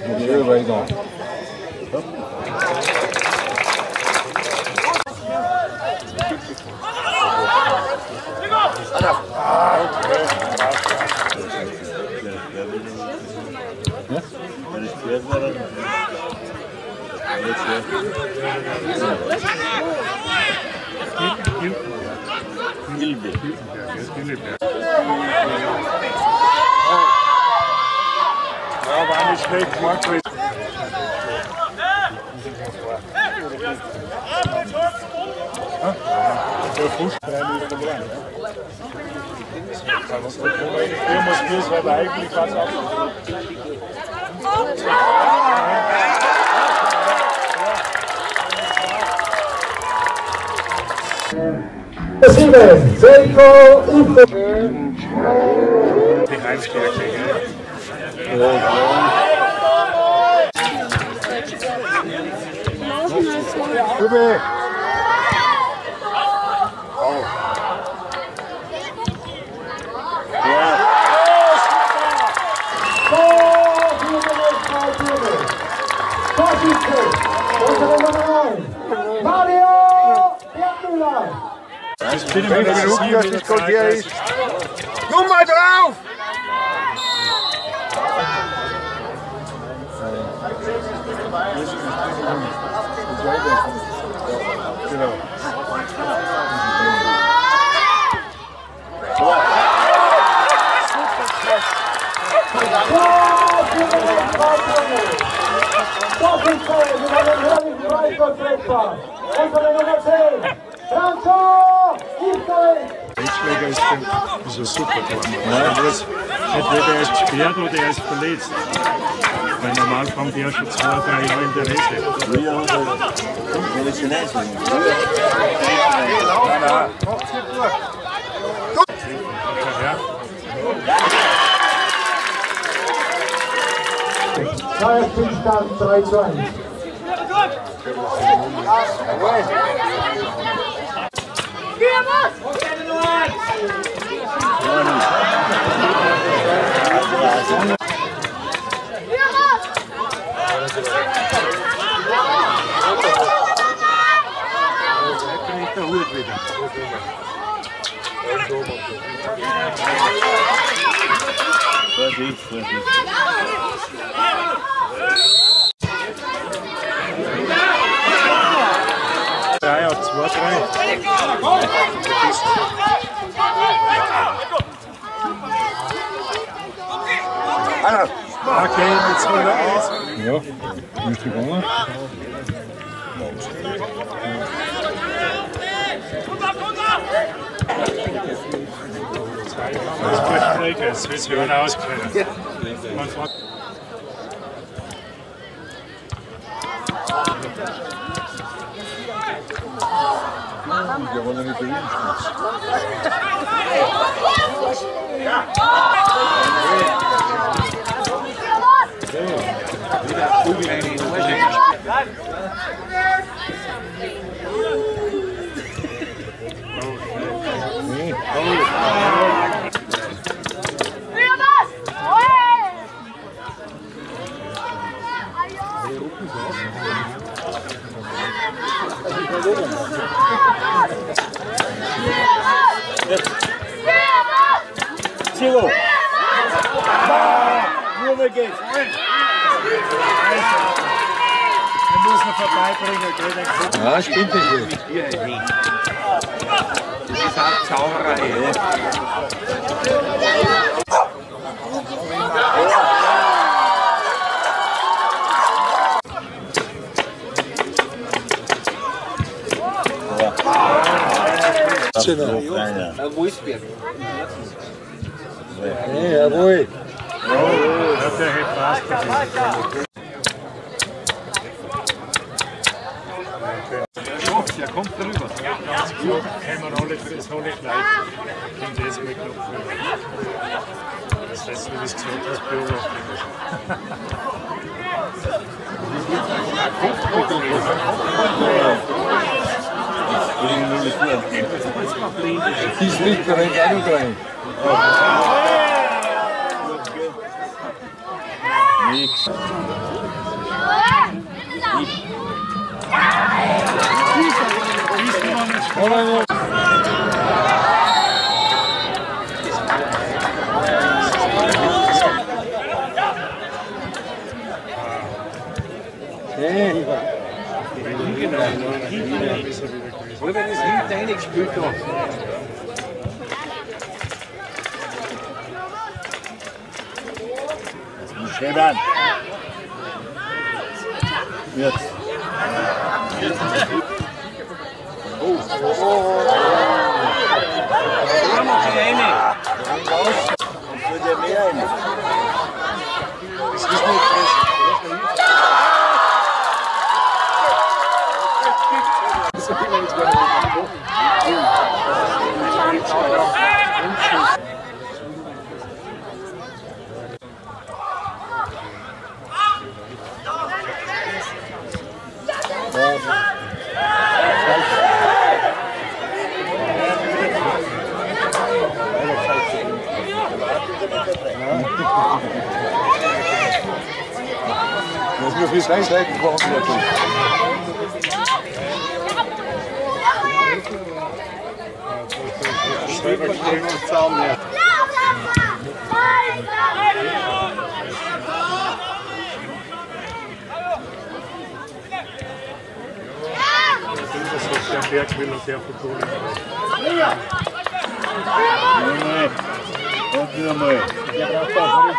We'll everybody going. You, Kijk, Mark weet. Heel goed. Heel mooi speels hebben de eigenlijk gaat af. Recibe, Zeco, Info. De Heimskerk, zeker. Ruby! Oh. Yeah. Oh, Ruby! Mario Pianula! Nummer Torschütze, über den herrlichen Freistoßtreffer. Unsere Nummer 10, Franco Ismail. Einschläger ist, ist ein super Tor. Entweder er ist gesperrt oder er ist verletzt. Weil normal kommt er schon zwei, drei Jahre in der Rente. Fire freestyle side right. Thank you. Drei auf zwei, drei. Okay, jetzt wieder eins. Ja, nicht gegangen. Ausbrechbreker, es wird wieder ein Ausbrecher. Man fragt. Der Wiesenspitz. den muss man vorbeibringen. Ja, stimmt nicht. Das ist auch Zauberei. Ja. Hey, jawohl. Jawohl. Hat ja gepasst. Ja, kommt drüber. Ganz gut, können wir alle für das alle gleich. Und das mit Knopf drüber. Das heißt, wie das gesagt hast, beobachten. Die ist nicht korrekt, 31. Olha Wenn es hinten reingespielt hat. Şeyben. Yes. oh. oh, oh. Das muss wie schlecht leiten geworden natürlich. Schreiber stehen uns zusammen, ja. Das ist der Bergwill und der Futur. Junge. Und wieder mal. Der braucht auch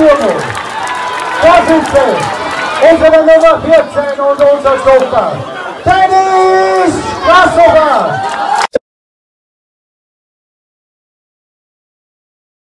przyjemny. Klarzyce, Ozowa Nowa Wiece, Nowoczesna Tenis Klasowa.